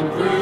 Some through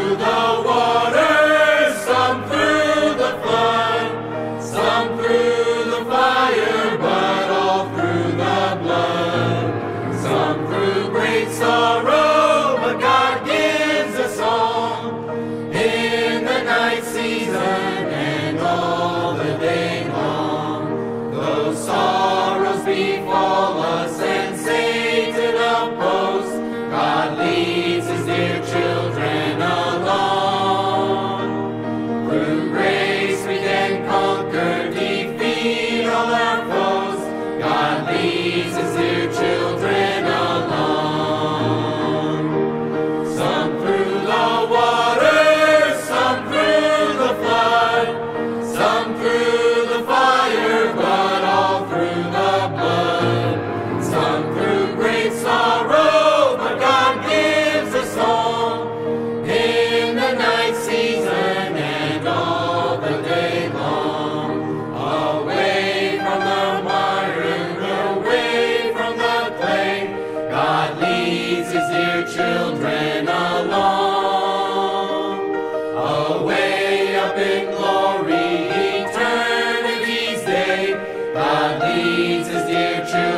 God leads his dear children.